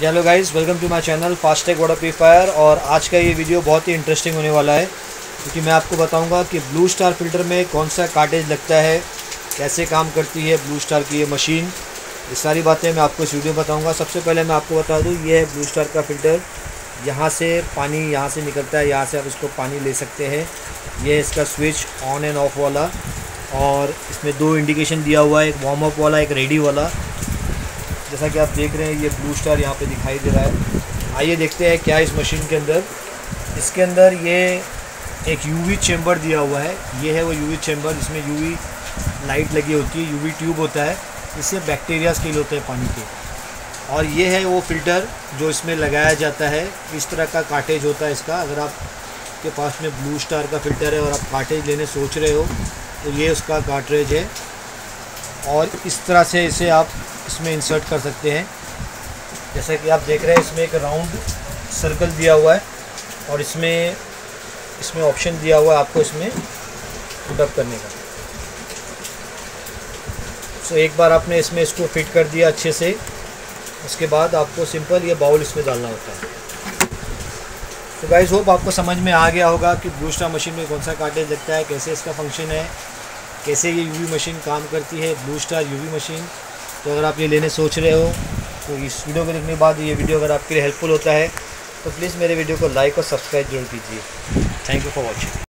Hello guys welcome to my channel FASTag water purifier और आज का ये वीडियो बहुत ही इंटरेस्टिंग होने वाला है, क्योंकि मैं आपको बताऊँगा कि ब्लू स्टार फ़िल्टर में कौन सा कार्टेज लगता है, कैसे काम करती है ब्लू स्टार की ये मशीन ये सारी बातें मैं आपको इस वीडियो में बताऊँगा। सबसे पहले मैं आपको बता दूँ, ये है ब्लू स्टार का फ़िल्टर यहाँ से पानी यहाँ से निकलता है, यहाँ से आप इसको पानी ले सकते हैं। ये इसका स्विच ऑन एंड ऑफ़ वाला, और इसमें दो इंडिकेशन दिया हुआ है, एक वार्म अप वाला, एक रेडी वाला। जैसा कि आप देख रहे हैं, ये ब्लू स्टार यहाँ पे दिखाई दे रहा है। आइए देखते हैं क्या इस मशीन के अंदर। इसके अंदर ये एक यूवी चेम्बर दिया हुआ है। ये है वो यूवी चेम्बर जिसमें यूवी लाइट लगी होती है यूवी ट्यूब होता है। इससे बैक्टीरियाज किल होते हैं पानी के। और ये है वो फ़िल्टर जो इसमें लगाया जाता है। इस तरह का काटेज होता है इसका। अगर आप के पास में ब्लू स्टार का फ़िल्टर है और आप काटेज लेने सोच रहे हो तो ये उसका काटरेज है। और इस तरह से इसे आप इसमें इंसर्ट कर सकते हैं। जैसा कि आप देख रहे हैं, इसमें एक राउंड सर्कल दिया हुआ है और इसमें इसमें ऑप्शन दिया हुआ है आपको इसमें पुटअप करने का। सो एक बार आपने इसमें इसको फिट कर दिया अच्छे से, उसके बाद आपको सिंपल ये बाउल इसमें डालना होता है। तो गाइस होप आपको समझ में आ गया होगा कि ब्लू स्टार मशीन में कौन सा कार्टेज लगता है, कैसे इसका फ़ंक्शन है कैसे ये यूवी मशीन काम करती है? ब्लू स्टार यूवी मशीन तो अगर आप ये लेने सोच रहे हो तो इस वीडियो को देखने के बाद ये वीडियो अगर आपके लिए हेल्पफुल होता है तो प्लीज़ मेरे वीडियो को लाइक और सब्सक्राइब ज़रूर कीजिए। Thank you for watching